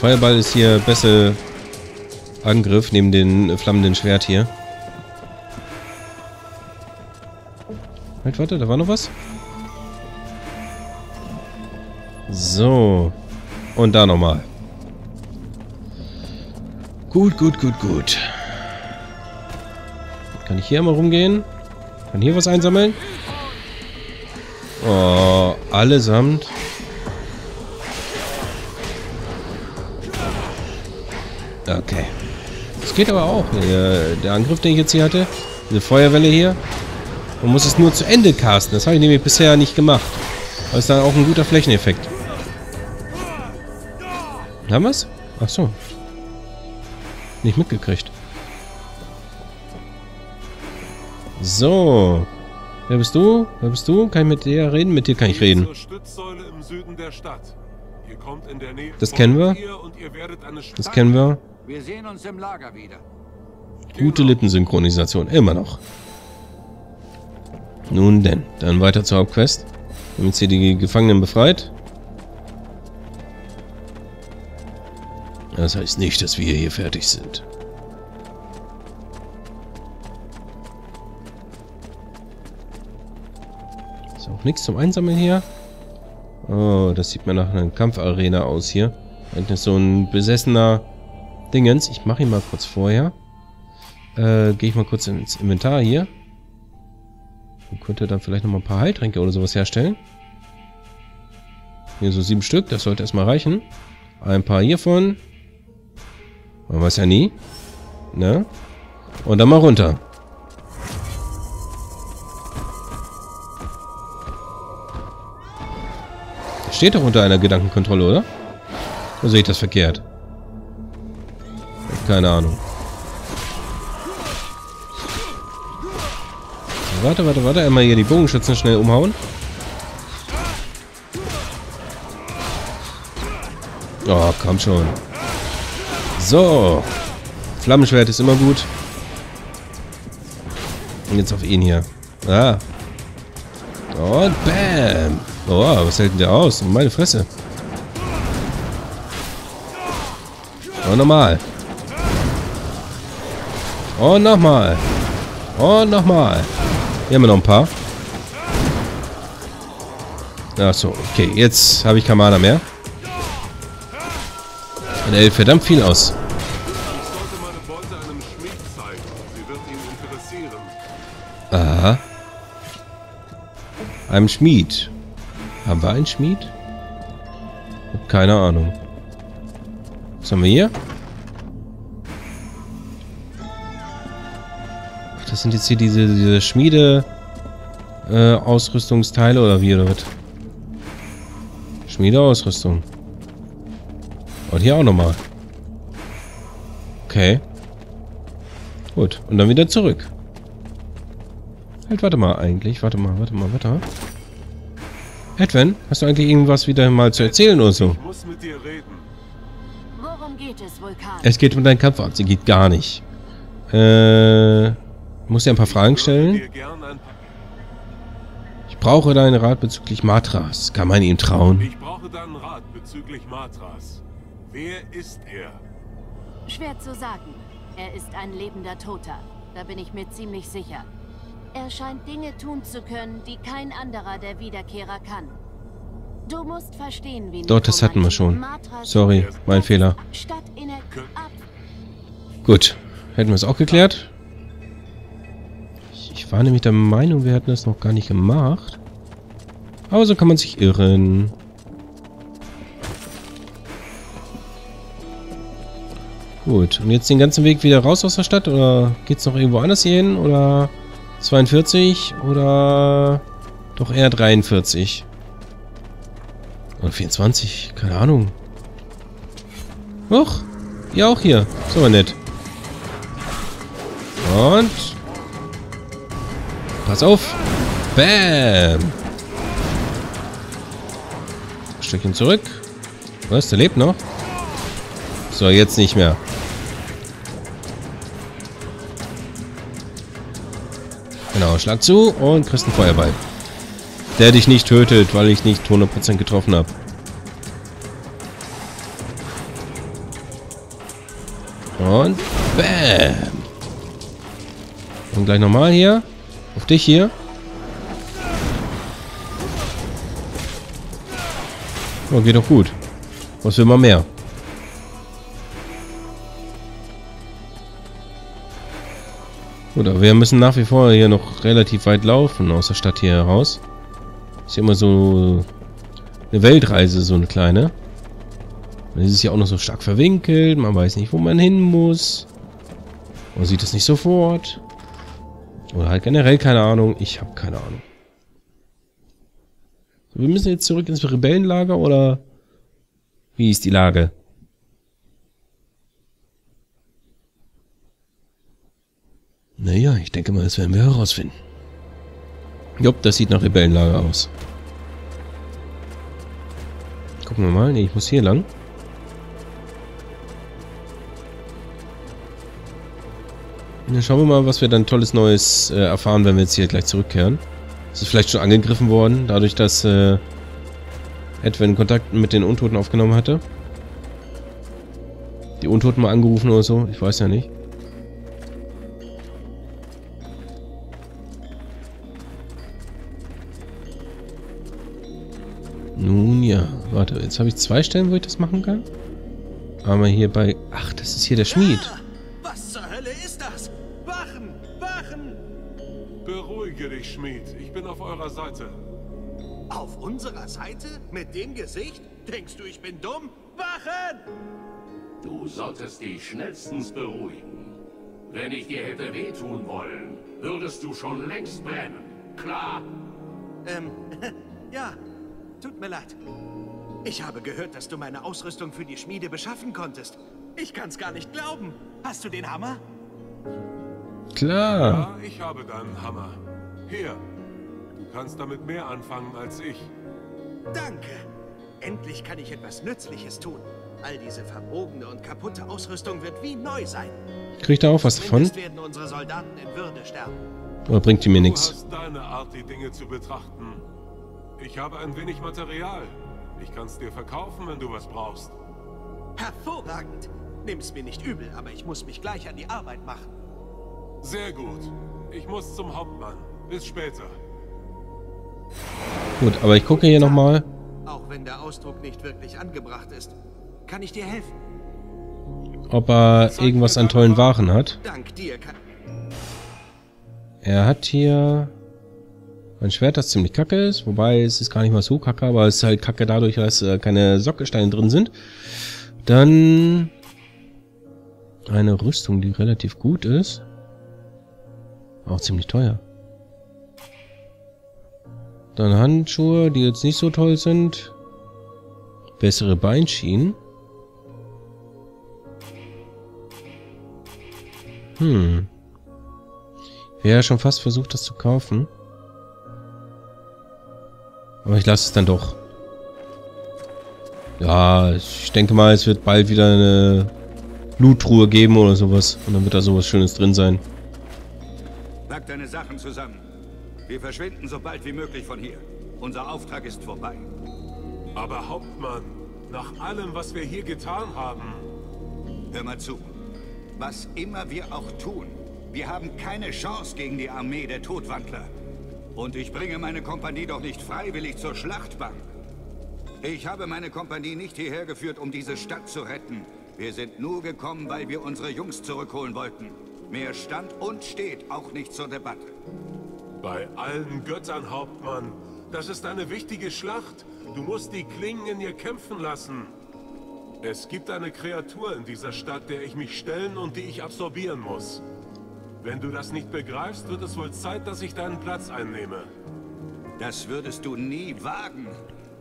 Feuerball ist hier besser Angriff neben dem flammenden Schwert hier. Halt, warte, da war noch was. So. Und da nochmal. Gut, gut, gut, gut. Kann ich hier mal rumgehen? Kann hier was einsammeln? Oh, allesamt. Okay. Das geht aber auch. Der, der Angriff, den ich jetzt hier hatte, diese Feuerwelle hier, man muss es nur zu Ende casten. Das habe ich nämlich bisher nicht gemacht. Aber ist dann auch ein guter Flächeneffekt. Haben wir es? Ach so. Nicht mitgekriegt. So. Wer bist du? Wer bist du? Kann ich mit dir reden? Mit dir kann ich reden. Das kennen wir. Das kennen wir. Wir sehen uns im Lager wieder. Gute Lippensynchronisation. Immer noch. Nun denn, dann weiter zur Hauptquest. Wir haben jetzt hier die Gefangenen befreit. Das heißt nicht, dass wir hier fertig sind. Ist auch nichts zum Einsammeln hier. Oh, das sieht mir nach einer Kampfarena aus hier. Ist so ein besessener Dingens. Ich mache ihn mal kurz vorher. Äh, gehe ich mal kurz ins Inventar hier. Und könnte dann vielleicht noch mal ein paar Heiltränke oder sowas herstellen. Hier so sieben Stück, das sollte erstmal reichen. Ein paar hiervon. Man weiß ja nie. Ne? Und dann mal runter. Steht doch unter einer Gedankenkontrolle, oder? Oder sehe ich das verkehrt? Keine Ahnung. Warte, warte, warte. Einmal hier die Bogenschützen schnell umhauen. Oh, komm schon. So. Flammenschwert ist immer gut. Und jetzt auf ihn hier. Ah. Und bam. Oh, was hält denn der aus? Meine Fresse. Und nochmal. Und nochmal. Und nochmal. Hier haben wir noch ein paar. Achso, okay. Jetzt habe ich Kamana mehr. Und er hält verdammt viel aus. Aha. Einem Schmied. Haben wir einen Schmied? Keine Ahnung. Was haben wir hier? Das sind jetzt hier diese, diese Schmiede äh, Ausrüstungsteile oder wie oder was? Schmiedeausrüstung. Und hier auch nochmal. Okay. Gut. Und dann wieder zurück. Halt, warte mal eigentlich. Warte mal, warte mal, warte mal. Edwin, hast du eigentlich irgendwas wieder mal zu erzählen oder so? Ich muss mit dir reden. Worum geht es, Vulkan? Es geht um deinen Kampfarzt. Sie geht gar nicht. Äh... Muss dir ein paar Fragen stellen? Ich brauche deinen Rat bezüglich Matras. Kann man ihm trauen? Ich brauche deinen Rat bezüglich Matras. Wer ist er? Schwer zu sagen. Er ist ein lebender Toter. Da bin ich mir ziemlich sicher. Er scheint Dinge tun zu können, die kein anderer der Wiederkehrer kann. Du musst verstehen, wie Dort, das hatten wir schon. Sorry, mein Fehler. Gut, hätten wir es auch geklärt. War nämlich der Meinung, wir hätten das noch gar nicht gemacht. Aber so kann man sich irren. Gut, und jetzt den ganzen Weg wieder raus aus der Stadt? Oder geht es noch irgendwo anders hier hin? Oder 42? Oder doch eher 43? Oder 24? Keine Ahnung. Huch, ja auch hier. So nett. Und... Pass auf. Bam. Ein Stückchen zurück. Was, der lebt noch? So, jetzt nicht mehr. Genau, schlag zu und kriegst einen Feuerball. Der dich nicht tötet, weil ich nicht 100% getroffen habe. Und bam. Und gleich nochmal hier. Auf dich hier. Oh, geht doch gut. Was will man mehr? Gut, aber wir müssen nach wie vor hier noch relativ weit laufen aus der Stadt hier heraus. Ist ja immer so eine Weltreise, so eine kleine. Es ist ja auch noch so stark verwinkelt. Man weiß nicht, wo man hin muss. Man sieht es nicht sofort. Oder halt generell keine Ahnung. Ich habe keine Ahnung. Wir müssen jetzt zurück ins Rebellenlager oder wie ist die Lage? Naja, ich denke mal, das werden wir herausfinden. Jupp, das sieht nach Rebellenlager aus. Gucken wir mal. Ne, ich muss hier lang. Dann schauen wir mal, was wir dann tolles Neues äh, erfahren, wenn wir jetzt hier gleich zurückkehren. Es ist vielleicht schon angegriffen worden, dadurch, dass äh, Edwin Kontakt mit den Untoten aufgenommen hatte. Die Untoten mal angerufen oder so, ich weiß ja nicht. Nun ja, warte, jetzt habe ich zwei Stellen, wo ich das machen kann. Aber hier bei... Ach, das ist hier der Schmied. Schmied. Ich bin auf eurer Seite. Auf unserer Seite? Mit dem Gesicht? Denkst du, ich bin dumm? Wachen! Du solltest dich schnellstens beruhigen. Wenn ich dir hätte wehtun wollen, würdest du schon längst brennen. Klar? Ähm, ja, Tut mir leid. Ich habe gehört, dass du meine Ausrüstung für die Schmiede beschaffen konntest. Ich kann's gar nicht glauben. Hast du den Hammer? Klar. Ja, ich habe deinen Hammer. Hier. Du kannst damit mehr anfangen als ich. Danke. Endlich kann ich etwas Nützliches tun. All diese verbogene und kaputte Ausrüstung wird wie neu sein. Kriegt er auch was davon? werden unsere Soldaten in Würde sterben. Oder bringt die mir nichts? Du hast deine Art, die Dinge zu betrachten. Ich habe ein wenig Material. Ich kann es dir verkaufen, wenn du was brauchst. Hervorragend. Nimm's mir nicht übel, aber ich muss mich gleich an die Arbeit machen. Sehr gut. Ich muss zum Hauptmann. Bis später. Gut, aber ich gucke hier nochmal. Auch wenn der Ausdruck nicht wirklich angebracht ist. Kann ich dir helfen? Ob er irgendwas an tollen Waren hat. Dank dir kann... Er hat hier ein Schwert, das ziemlich kacke ist. Wobei, es ist gar nicht mal so kacke, aber es ist halt kacke dadurch, dass äh, keine Sockesteine drin sind. Dann eine Rüstung, die relativ gut ist. Auch ziemlich teuer. Dann Handschuhe, die jetzt nicht so toll sind. Bessere Beinschienen. Hm. Wäre ja schon fast versucht, das zu kaufen. Aber ich lasse es dann doch. Ja, ich denke mal, es wird bald wieder eine Bluttruhe geben oder sowas. Und dann wird da sowas Schönes drin sein. Pack deine Sachen zusammen. Wir verschwinden so bald wie möglich von hier. Unser Auftrag ist vorbei. Aber Hauptmann, nach allem, was wir hier getan haben... Hör mal zu. Was immer wir auch tun, wir haben keine Chance gegen die Armee der Todwandler. Und ich bringe meine Kompanie doch nicht freiwillig zur Schlachtbank. Ich habe meine Kompanie nicht hierher geführt, um diese Stadt zu retten. Wir sind nur gekommen, weil wir unsere Jungs zurückholen wollten. Mehr stand und steht auch nicht zur Debatte. Bei allen Göttern, Hauptmann. Das ist eine wichtige Schlacht. Du musst die Klingen in ihr kämpfen lassen. Es gibt eine Kreatur in dieser Stadt, der ich mich stellen und die ich absorbieren muss. Wenn du das nicht begreifst, wird es wohl Zeit, dass ich deinen Platz einnehme. Das würdest du nie wagen.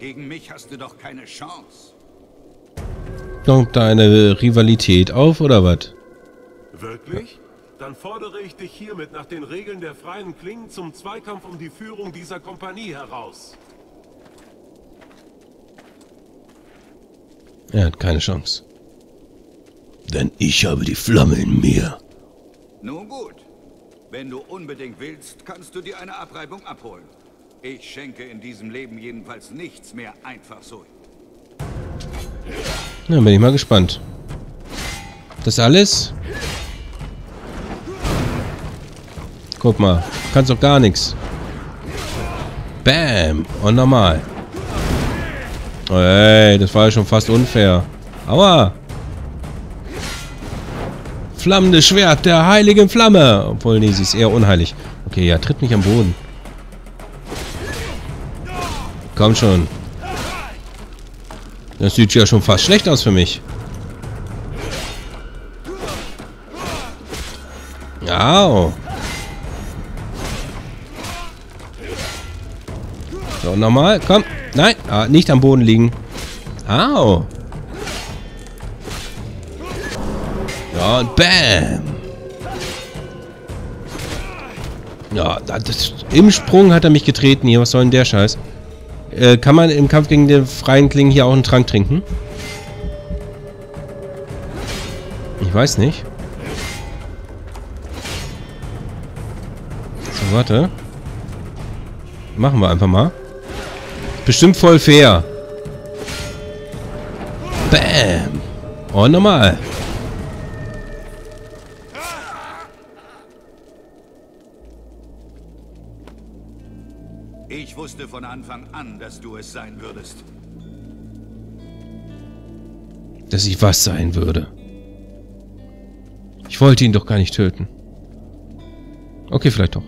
Gegen mich hast du doch keine Chance. Kommt da eine Rivalität auf, oder was? Fordere ich dich hiermit nach den Regeln der freien Klingen zum Zweikampf um die Führung dieser Kompanie heraus. Er hat keine Chance. Denn ich habe die Flamme in mir. Nun gut. Wenn du unbedingt willst, kannst du dir eine Abreibung abholen. Ich schenke in diesem Leben jedenfalls nichts mehr einfach so. Na, bin ich mal gespannt. Das alles? Guck mal. Kannst doch gar nichts. Bam. Und normal. Ey, das war ja schon fast unfair. Aua. Flammendes Schwert der heiligen Flamme. Obwohl, nee, sie ist eher unheilig. Okay, ja, tritt mich am Boden. Komm schon. Das sieht ja schon fast schlecht aus für mich. Au. So, nochmal. Komm. Nein. Ah, nicht am Boden liegen. Au. Ja, und bam. Ja, das, im Sprung hat er mich getreten hier. Was soll denn der Scheiß? Äh, kann man im Kampf gegen den freien Klingen hier auch einen Trank trinken? Ich weiß nicht. So, warte. Machen wir einfach mal. Bestimmt voll fair. Bam. Und nochmal. Ich wusste von Anfang an, dass du es sein würdest. Dass ich was sein würde. Ich wollte ihn doch gar nicht töten. Okay, vielleicht doch.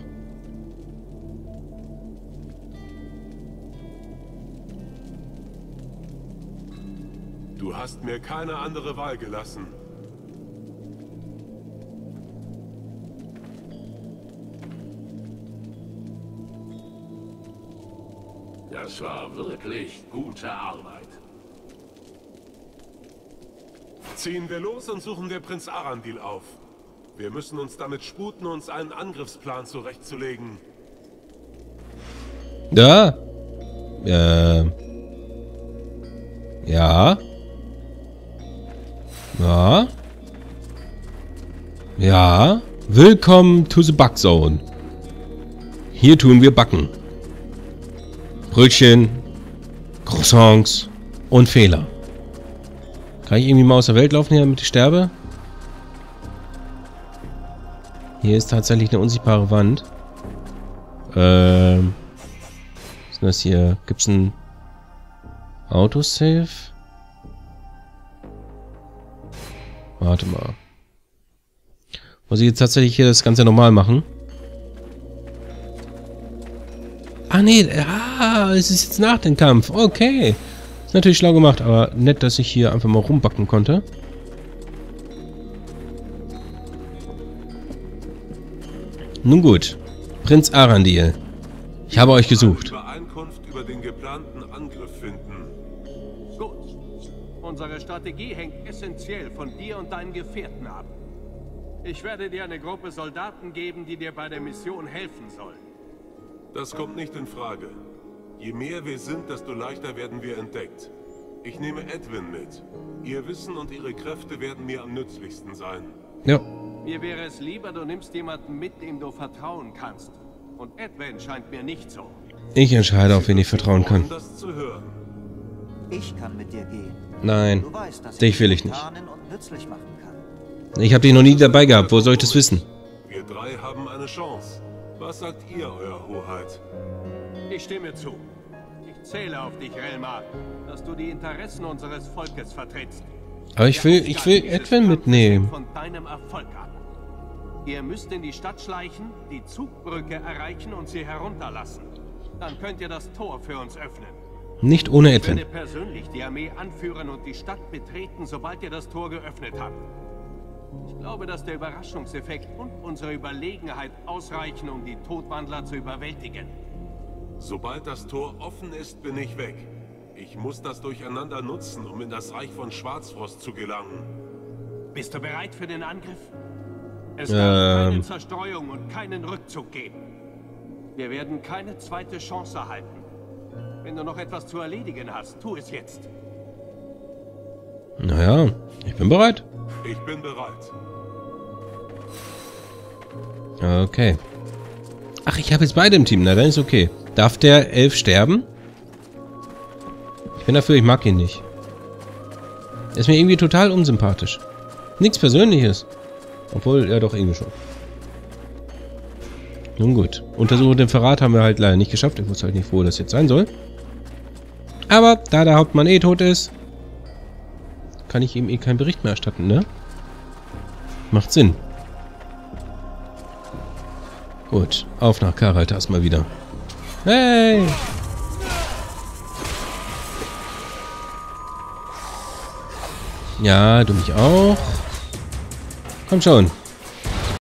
Du hast mir keine andere Wahl gelassen. Das war wirklich gute Arbeit. Ziehen wir los und suchen wir Prinz Arandil auf. Wir müssen uns damit sputen, uns einen Angriffsplan zurechtzulegen. Ja. Äh. Ja. Ja. Ja. Willkommen to the Backzone. Hier tun wir Backen. Brötchen, Croissants und Fehler. Kann ich irgendwie mal aus der Welt laufen hier, damit ich sterbe? Hier ist tatsächlich eine unsichtbare Wand. Ähm. Was ist denn das hier? Gibt's ein Autosave? Warte mal. Muss ich jetzt tatsächlich hier das Ganze normal machen? Ah, nee. Ah, es ist jetzt nach dem Kampf. Okay. Ist natürlich schlau gemacht, aber nett, dass ich hier einfach mal rumbacken konnte. Nun gut. Prinz Arandil. Ich habe euch gesucht. Übereinkunft über den geplanten Angriff finden. Gut. Unsere Strategie hängt essentiell von dir und deinen Gefährten ab. Ich werde dir eine Gruppe Soldaten geben, die dir bei der Mission helfen sollen. Das kommt nicht in Frage. Je mehr wir sind, desto leichter werden wir entdeckt. Ich nehme Edwin mit. Ihr Wissen und ihre Kräfte werden mir am nützlichsten sein. Ja. Mir wäre es lieber, du nimmst jemanden mit, dem du vertrauen kannst. Und Edwin scheint mir nicht so. Ich entscheide, auf wen ich vertrauen kann. Das zu hören. Ich kann mit dir gehen. Nein. Du weißt, dass Dich will ich nicht. tarnen und nützlich machen kann. Ich habe dich noch nie dabei gehabt. Wo soll ich das wissen? Wir drei haben eine Chance. Was sagt ihr, Euer Hoheit? Ich stimme zu. Ich zähle auf dich, Relmar, dass du die Interessen unseres Volkes vertrittst. Aber ich will, ich will Edwin mitnehmen. Von deinem Erfolg ab. Ihr müsst in die Stadt schleichen, die Zugbrücke erreichen und sie herunterlassen. Dann könnt ihr das Tor für uns öffnen. Nicht ohne Ich werde Edwin. persönlich die Armee anführen und die Stadt betreten, sobald ihr das Tor geöffnet habt. Ich glaube, dass der Überraschungseffekt und unsere Überlegenheit ausreichen, um die Todwandler zu überwältigen. Sobald das Tor offen ist, bin ich weg. Ich muss das Durcheinander nutzen, um in das Reich von Schwarzfrost zu gelangen. Bist du bereit für den Angriff? Es Ähm. darf keine Zerstreuung und keinen Rückzug geben. Wir werden keine zweite Chance erhalten. Wenn du noch etwas zu erledigen hast, tu es jetzt. Naja, ich bin bereit. Ich bin bereit. Okay. Ach, ich habe jetzt beide im Team. Na, dann ist okay. Darf der Elf sterben? Ich bin dafür, ich mag ihn nicht. Er ist mir irgendwie total unsympathisch. Nichts Persönliches. Obwohl, ja doch, irgendwie schon. Nun gut. Untersuchung den Verrat haben wir halt leider nicht geschafft. Ich wusste halt nicht, wo das jetzt sein soll. Aber da der Hauptmann eh tot ist, kann ich ihm eh keinen Bericht mehr erstatten, ne? Macht Sinn. Gut, auf nach Karatas mal wieder. Hey! Ja, du mich auch. Komm schon.